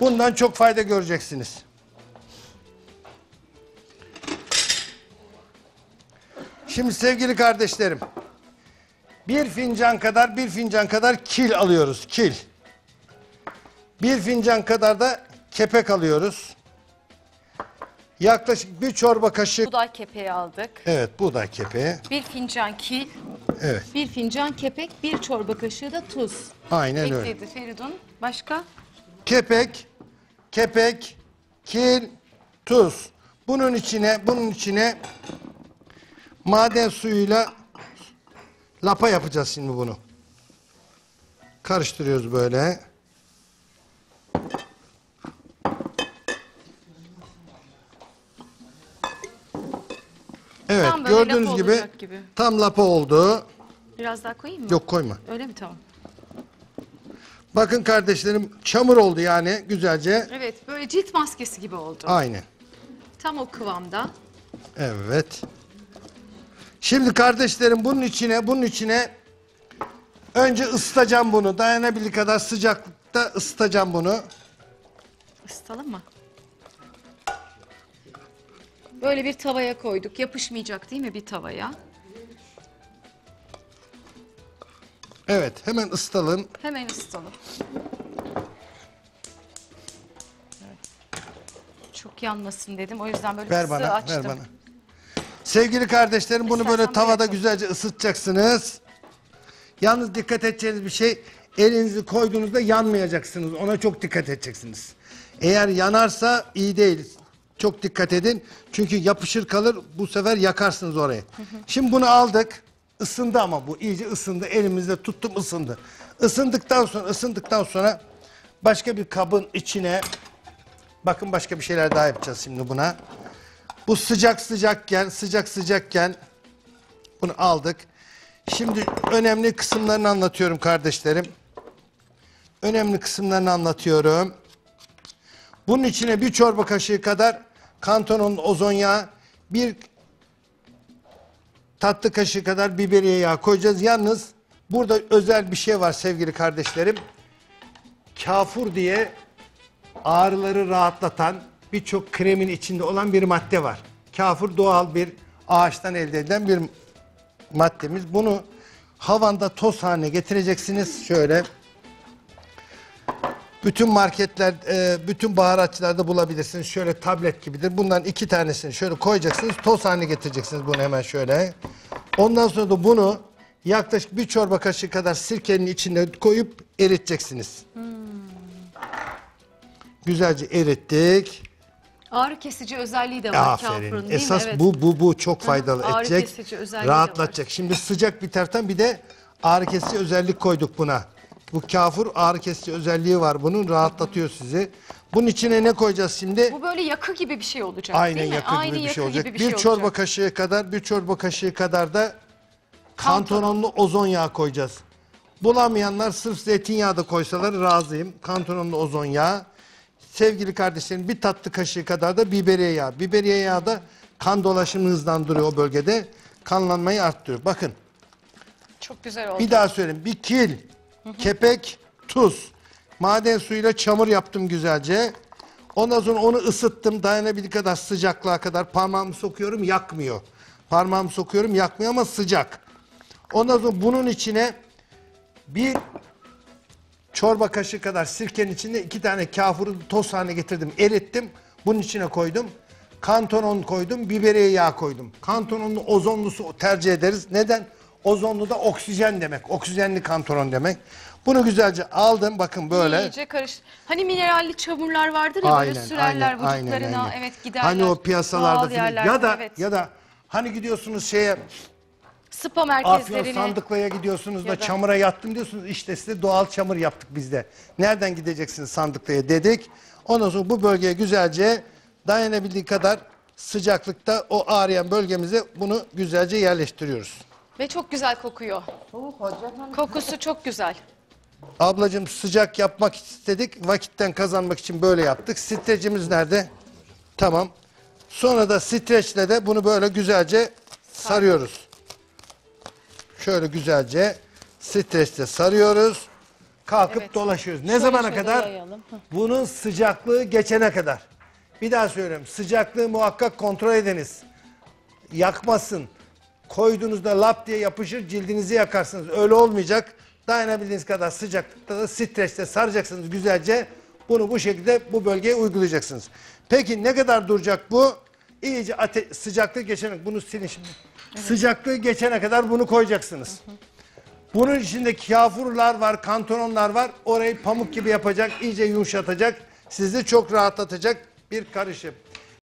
Bundan çok fayda göreceksiniz. Şimdi sevgili kardeşlerim. Bir fincan kadar bir fincan kadar kil alıyoruz. Kil. Bir fincan kadar da kepek alıyoruz. Yaklaşık bir çorba kaşığı. Buğday kepeği aldık. Evet buğday kepeği. Bir fincan kil, Evet bir fincan kepek, bir çorba kaşığı da tuz. aynen öyle. Ekledi Feridun. Başka? Kepek, kepek, kil, tuz. Bunun içine, bunun içine maden suyuyla lapa yapacağız şimdi bunu. Karıştırıyoruz böyle. Evet, Tam böyle gördüğünüz lapa gibi, olacak gibi. tam lapa oldu. Biraz daha koyayım mı? Yok koyma. Öyle mi tamam? Bakın kardeşlerim çamur oldu yani güzelce. Evet böyle cilt maskesi gibi oldu. Aynen. Tam o kıvamda. Evet. Şimdi kardeşlerim bunun içine bunun içine önce ısıtacağım bunu. Dayanabilir kadar sıcaklıkta ısıtacağım bunu. Isıtalım mı? Böyle bir tavaya koyduk. Yapışmayacak değil mi bir tavaya? Evet hemen ısıtalım. Hemen ısıtalım. Çok yanmasın dedim. O yüzden böyle Ver bana, açtım. ver bana. Sevgili kardeşlerim bunu böyle İstersen tavada böyle güzelce ısıtacaksınız. Yalnız dikkat edeceğiniz bir şey elinizi koyduğunuzda yanmayacaksınız. Ona çok dikkat edeceksiniz. Eğer yanarsa iyi değil. Çok dikkat edin. Çünkü yapışır kalır bu sefer yakarsınız orayı. Şimdi bunu aldık. Isındı ama bu iyice ısındı. Elimizde tuttum ısındı. Isındıktan sonra ısındıktan sonra başka bir kabın içine bakın başka bir şeyler daha yapacağız şimdi buna. Bu sıcak sıcakken, sıcak sıcakken bunu aldık. Şimdi önemli kısımlarını anlatıyorum kardeşlerim. Önemli kısımlarını anlatıyorum. Bunun içine bir çorba kaşığı kadar kantonun ozon yağı, bir tatlı kaşığı kadar biberiye yağı koyacağız. Yalnız burada özel bir şey var sevgili kardeşlerim. Kafur diye ağrıları rahatlatan birçok kremin içinde olan bir madde var. Kafur doğal bir ağaçtan elde edilen bir maddemiz. Bunu havanda toz haline getireceksiniz. Şöyle bütün marketler, e, bütün baharatçılarda bulabilirsiniz. Şöyle tablet gibidir. Bundan iki tanesini şöyle koyacaksınız. Toz haline getireceksiniz bunu hemen şöyle. Ondan sonra da bunu yaklaşık bir çorba kaşığı kadar sirkenin içine koyup eriteceksiniz. Güzelce erittik. Ağrı kesici özelliği de var kafurun Aferin. değil Esas mi? Evet. bu bu bu çok faydalı ağrı edecek. kesici özelliği de var. Rahatlatacak. Şimdi sıcak bir taraftan bir de ağrı kesici özellik koyduk buna. Bu kafur ağrı kesici özelliği var bunun. Rahatlatıyor sizi. Bunun içine ne koyacağız şimdi? Bu böyle yakı gibi bir şey olacak Aynen değil mi? yakı Aynı gibi bir yakı şey olacak. gibi bir bir şey çorba olacak. kaşığı kadar, bir çorba kaşığı kadar da kantononlu ozon yağı koyacağız. Bulamayanlar sırf zeytinyağı da koysalar razıyım. Kantononlu ozon yağı. Sevgili kardeşlerim bir tatlı kaşığı kadar da biberiye yağı. Biberiye yağı da kan dolaşımını hızlandırıyor o bölgede. Kanlanmayı arttırıyor. Bakın Çok güzel oldu. bir daha söyleyeyim. Bir kil, kepek, tuz. Maden suyuyla çamur yaptım güzelce. Ondan sonra onu ısıttım. Dayanabilir kadar sıcaklığa kadar parmağımı sokuyorum yakmıyor. Parmağımı sokuyorum yakmıyor ama sıcak. Ondan sonra bunun içine bir çorba kaşığı kadar sirkenin içinde iki tane kafuru toz haline getirdim. Erittim. Bunun içine koydum. Kantonon koydum. Biberiye yağı koydum. Kantononlu ozonlusu tercih ederiz. Neden? Ozonlu da oksijen demek. Oksijenli kantoron demek. Bunu güzelce aldım. Bakın böyle. İyice karış. Hani mineralli çamurlar vardır ya böyle sürerler vücutlarına. Evet giderler. Hani o piyasalarda Doğal filan. yerlerde, ya da evet. ya da hani gidiyorsunuz şeye Spa Afyon merkezlerine. Sandıklı'ya gidiyorsunuz da, Ya da- çamura yattım diyorsunuz. İşte size doğal çamur yaptık biz de. Nereden gideceksiniz Sandıklı'ya dedik. Ondan sonra bu bölgeye güzelce dayanabildiği kadar sıcaklıkta o ağrıyan bölgemize bunu güzelce yerleştiriyoruz. Ve çok güzel kokuyor. Kokusu çok güzel. Ablacığım sıcak yapmak istedik. Vakitten kazanmak için böyle yaptık. Streçimiz nerede? Tamam. Sonra da streçle de bunu böyle güzelce sarıyoruz. Şöyle güzelce streçle sarıyoruz. kalkıp Evet. dolaşıyoruz. Ne Şöyle zamana şöyle kadar? yayalım. Bunun sıcaklığı geçene kadar. Bir daha söylüyorum. Sıcaklığı muhakkak kontrol ediniz. Yakmasın. Koyduğunuzda lap diye yapışır cildinizi yakarsınız. Öyle olmayacak. Dayanabildiğiniz kadar sıcaklıkta da streçte saracaksınız güzelce. Bunu bu şekilde bu bölgeye uygulayacaksınız. Peki ne kadar duracak bu? İyice ate- sıcaklığı geçene bunu silin şimdi. Sıcaklığı geçene kadar bunu koyacaksınız. Bunun içinde kafurlar var, kantononlar var. Orayı pamuk gibi yapacak, iyice yumuşatacak. Sizi çok rahatlatacak bir karışım.